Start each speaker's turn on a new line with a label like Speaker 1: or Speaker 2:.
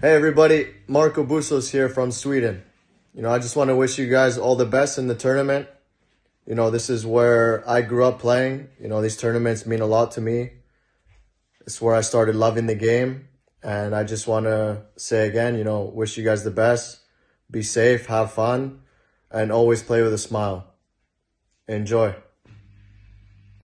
Speaker 1: Hey everybody, Marco Bustos here from Sweden. You know, I just want to wish you guys all the best in the tournament. You know, this is where I grew up playing. You know, these tournaments mean a lot to me. It's where I started loving the game. And I just want to say again, you know, wish you guys the best. Be safe, have fun, and always play with a smile. Enjoy.